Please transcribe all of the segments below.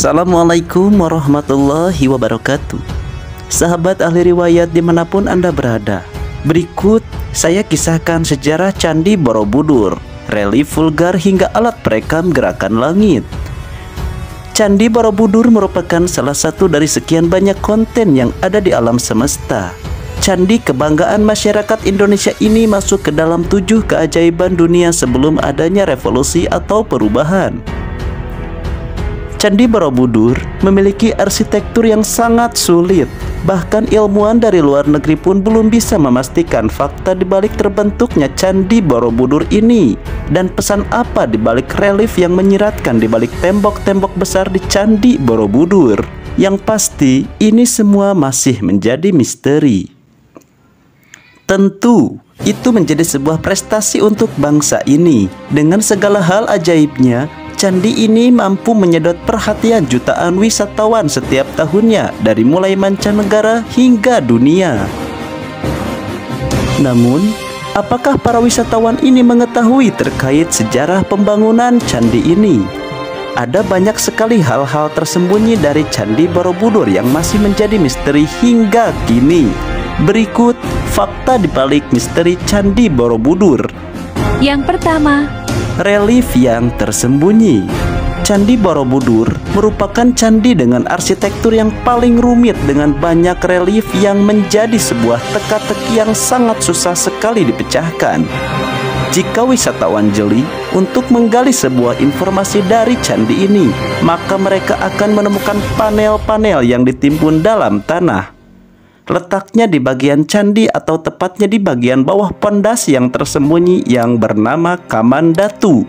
Assalamualaikum warahmatullahi wabarakatuh. Sahabat ahli riwayat di mana pun Anda berada Berikut saya kisahkan sejarah Candi Borobudur Relief vulgar hingga alat perekam gerakan langit. Candi Borobudur merupakan salah satu dari sekian banyak konten yang ada di alam semesta. Candi kebanggaan masyarakat Indonesia ini masuk ke dalam tujuh keajaiban dunia sebelum adanya revolusi atau perubahan Candi Borobudur memiliki arsitektur yang sangat sulit. Bahkan ilmuwan dari luar negeri pun belum bisa memastikan fakta di balik terbentuknya Candi Borobudur ini dan pesan apa di balik relief yang menyiratkan di balik tembok-tembok besar di Candi Borobudur. Yang pasti, ini semua masih menjadi misteri. Tentu, itu menjadi sebuah prestasi untuk bangsa ini. Dengan segala hal ajaibnya, Candi ini mampu menyedot perhatian jutaan wisatawan setiap tahunnya dari mulai mancanegara hingga dunia. Namun, apakah para wisatawan ini mengetahui terkait sejarah pembangunan candi ini? Ada banyak sekali hal-hal tersembunyi dari Candi Borobudur yang masih menjadi misteri hingga kini. Berikut fakta di balik misteri Candi Borobudur. Yang pertama, relief yang tersembunyi. Candi Borobudur merupakan candi dengan arsitektur yang paling rumit dengan banyak relief yang menjadi sebuah teka-teki yang sangat susah sekali dipecahkan. Jika wisatawan jeli untuk menggali sebuah informasi dari candi ini, maka mereka akan menemukan panel-panel yang ditimbun dalam tanah. Letaknya di bagian candi atau tepatnya di bagian bawah pondasi yang tersembunyi yang bernama Kamandatu.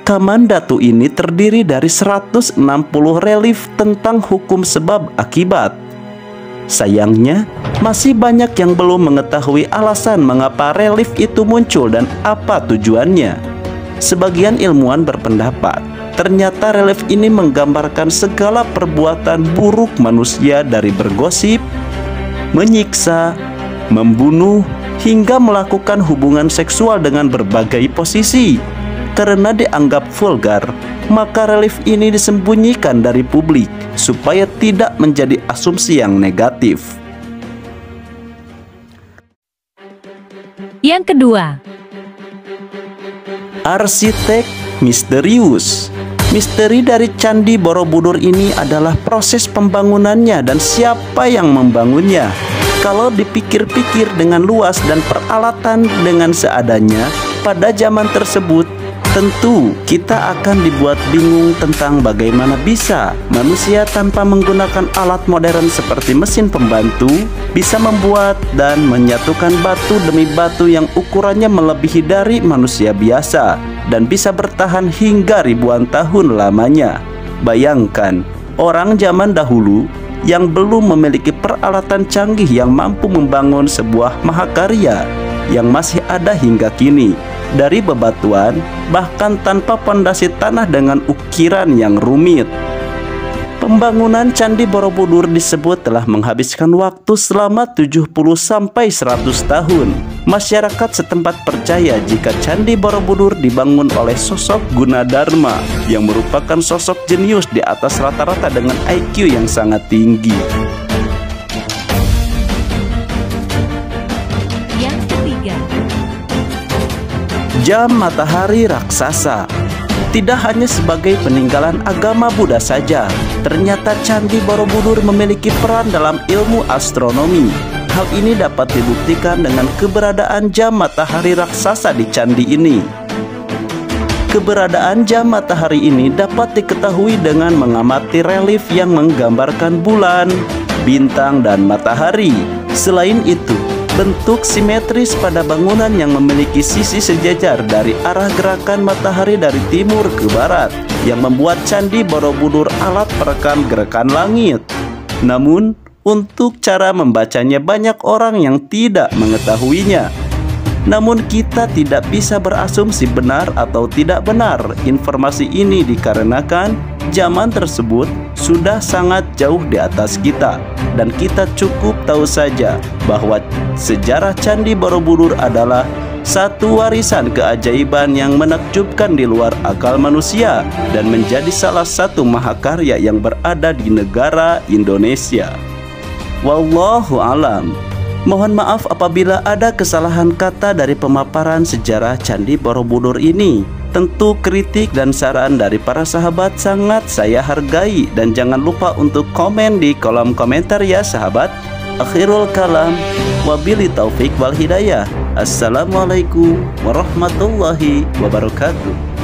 Kamandatu ini terdiri dari 160 relief tentang hukum sebab akibat. Sayangnya, masih banyak yang belum mengetahui alasan mengapa relief itu muncul dan apa tujuannya. Sebagian ilmuwan berpendapat Ternyata relief ini menggambarkan segala perbuatan buruk manusia dari bergosip, menyiksa, membunuh, hingga melakukan hubungan seksual dengan berbagai posisi. Karena dianggap vulgar, maka relief ini disembunyikan dari publik supaya tidak menjadi asumsi yang negatif. Yang kedua, arsitek misterius. Misteri dari Candi Borobudur ini adalah proses pembangunannya dan siapa yang membangunnya. Kalau dipikir-pikir dengan luas dan peralatan dengan seadanya, pada zaman tersebut Tentu kita akan dibuat bingung tentang bagaimana bisa manusia tanpa menggunakan alat modern seperti mesin pembantu bisa membuat dan menyatukan batu demi batu yang ukurannya melebihi dari manusia biasa dan bisa bertahan hingga ribuan tahun lamanya. Bayangkan, orang zaman dahulu yang belum memiliki peralatan canggih yang mampu membangun sebuah mahakarya yang masih ada hingga kini dari bebatuan, bahkan tanpa pondasi tanah dengan ukiran yang rumit. Pembangunan Candi Borobudur disebut telah menghabiskan waktu selama 70 sampai 100 tahun. Masyarakat setempat percaya jika Candi Borobudur dibangun oleh sosok Gunadarma yang merupakan sosok jenius di atas rata-rata dengan IQ yang sangat tinggi. Jam matahari raksasa. Tidak hanya sebagai peninggalan agama Buddha saja, ternyata Candi Borobudur memiliki peran dalam ilmu astronomi. Hal ini dapat dibuktikan dengan keberadaan jam matahari raksasa di candi ini. Keberadaan jam matahari ini dapat diketahui dengan mengamati relief yang menggambarkan bulan, bintang, dan matahari. Selain itu, bentuk simetris pada bangunan yang memiliki sisi sejajar dari arah gerakan matahari dari timur ke barat yang membuat Candi Borobudur alat perekam gerakan langit. Namun, untuk cara membacanya banyak orang yang tidak mengetahuinya. Namun kita tidak bisa berasumsi benar atau tidak benar informasi ini dikarenakan zaman tersebut sudah sangat jauh di atas kita dan kita cukup tahu saja bahwa sejarah Candi Borobudur adalah satu warisan keajaiban yang menakjubkan di luar akal manusia dan menjadi salah satu mahakarya yang berada di negara Indonesia. Wallahu alam. Mohon maaf apabila ada kesalahan kata dari pemaparan sejarah Candi Borobudur ini. Tentu kritik dan saran dari para sahabat sangat saya hargai dan jangan lupa untuk komen di kolom komentar ya sahabat. Akhirul kalam wabili taufik wal hidayah. Assalamualaikum warahmatullahi wabarakatuh.